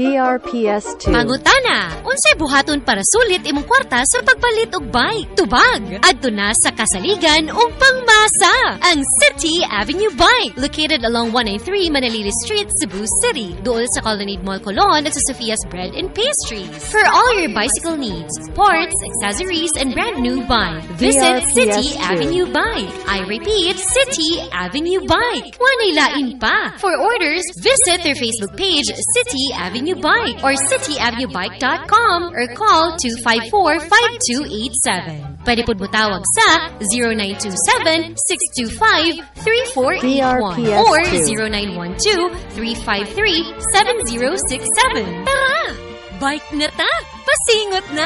DRPS2. Pangutana, unsay buhaton para sulit imong kwarta sa pagpalit og bike? Tubag. Adto na sa kasaligan ug pangmasa. Ang City Avenue Bike, located along 193 Manalili Street, Cebu City. Duol sa Colonnade Mall Colon at sa Sophia's Bread and Pastries. For all your bicycle needs, parts, accessories, and brand new bike, visit DRPS2. City Avenue Bike. I repeat, City Avenue Bike. Wanay lain pa. For orders, visit their Facebook page, City Avenue Bike, or cityavenuebike.com, or call 254-5287. Pwede po butawag sa 0927-625-3481 or DRPS2. 0912-353-7067. Tara! Bike na ta! Pasingot na!